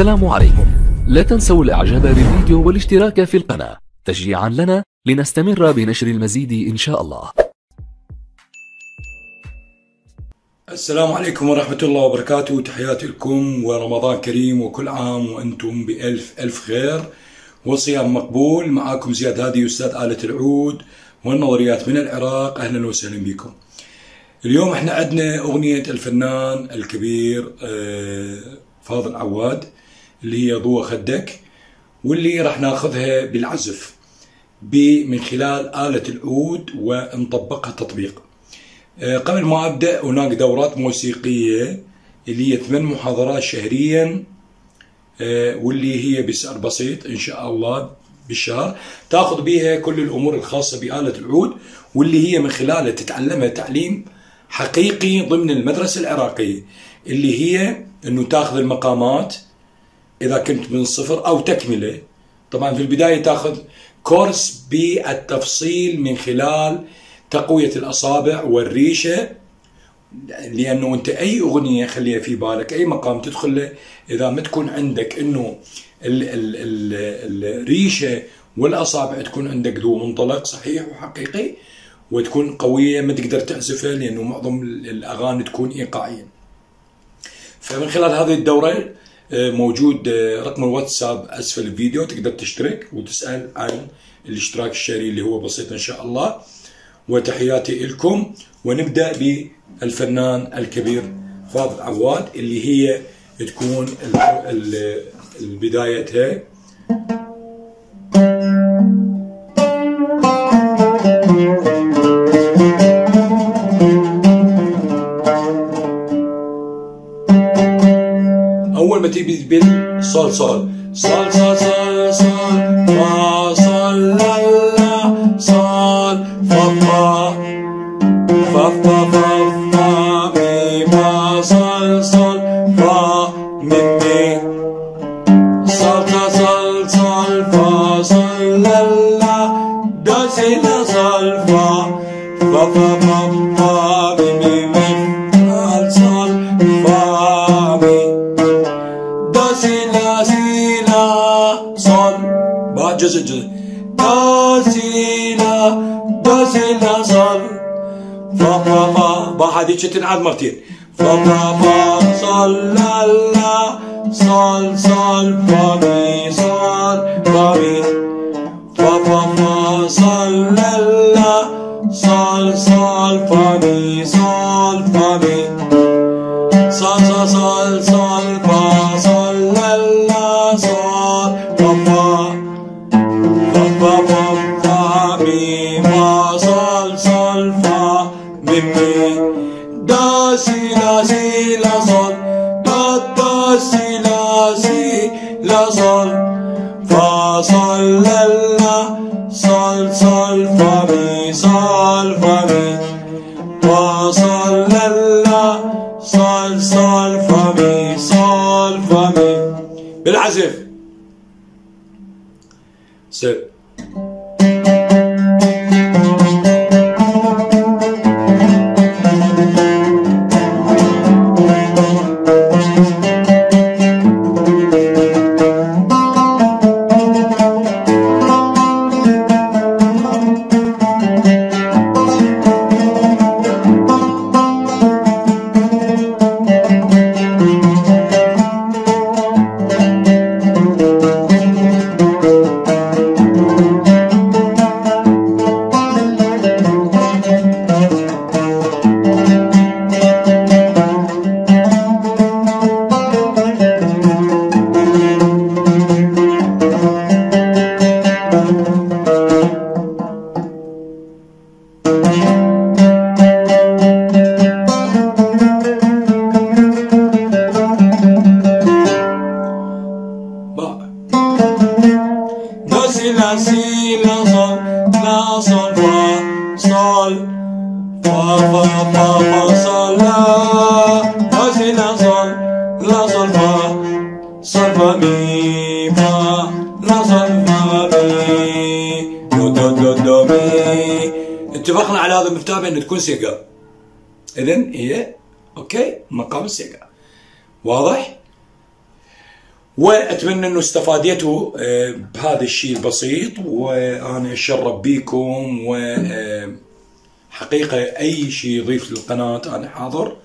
السلام عليكم. لا تنسوا الإعجاب بالفيديو والاشتراك في القناة. تشجيعا لنا لنستمر بنشر المزيد إن شاء الله. السلام عليكم ورحمة الله وبركاته. تحياتي لكم ورمضان كريم وكل عام وأنتم بألف ألف خير. وصيام مقبول. معاكم زياد هادي أستاذ آلة العود والنظريات من العراق. أهلا وسهلا بكم. اليوم إحنا عندنا أغنية الفنان الكبير آه، فاضل عواد. اللي هي ضوء خدك واللي راح ناخذها بالعزف من خلال آلة العود ونطبقها تطبيق. آه، قبل ما أبدأ هناك دورات موسيقية اللي هي ثمان محاضرات شهريا آه، واللي هي بسعر بسيط إن شاء الله بالشهر. تأخذ بها كل الأمور الخاصة بآلة العود واللي هي من خلالها تتعلمها تعليم حقيقي ضمن المدرسة العراقية اللي هي إنه تأخذ المقامات إذا كنت من الصفر أو تكملة. طبعا في البداية تأخذ كورس بالتفصيل من خلال تقوية الأصابع والريشة لأنه أنت أي أغنية خليها في بالك أي مقام تدخل له إذا ما تكون عندك أنه ال ال ال الريشة والأصابع تكون عندك ذو منطلق صحيح وحقيقي وتكون قوية ما تقدر تعزفها لأنه معظم الأغاني تكون إيقاعية. فمن خلال هذه الدورة موجود آه، رقم الواتساب أسفل الفيديو تقدر تشترك وتسأل عن الاشتراك الشهري اللي هو بسيط إن شاء الله. وتحياتي لكم ونبدأ بالفنان الكبير فاضل عواد اللي هي تكون بدايتها Pati biz bir sol sol. Sol sol sol. لا صول فا فا. فا هذيك تنعاد مرتين فا فا فا. صول لا لا. صول صول فا مي صول فا مي فا فا فا. صول لا لا. صول صول فا مي صول فا مي صول صول صول صول صول صول فا مي مي دو سي لا سي لا صول دو دو سي لا سي لا صول فا صول لا صول صول فا مي صول فا مي فا صول لا صول صول فا مي صول فا مي بالعزف. سر سي لا سي لا صول لا صول فا صول فا فا فا فا صول لا دو سي لا صول لا صول فا. صول فا مي فا. لا صول فا مي. دو دو دو دو مي. اتفقنا على هذا المفتاح بأن تكون سيجا. إذن هي أوكي مقام السيجا. واضح؟ وأتمنى أنه استفاديتوا آه، بهذا الشيء البسيط وأنا اتشرف بيكم و آه، أي شيء يضيف للقناة أنا حاضر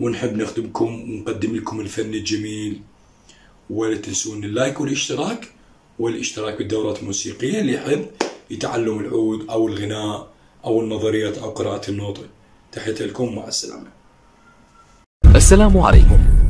ونحب نخدمكم ونقدم لكم الفن الجميل. ولا تنسون اللايك والاشتراك والاشتراك بالدورات الموسيقية اللي يحب يتعلم العود أو الغناء أو النظريات أو قراءة النوطه تحياتي لكم مع السلامة. السلام عليكم.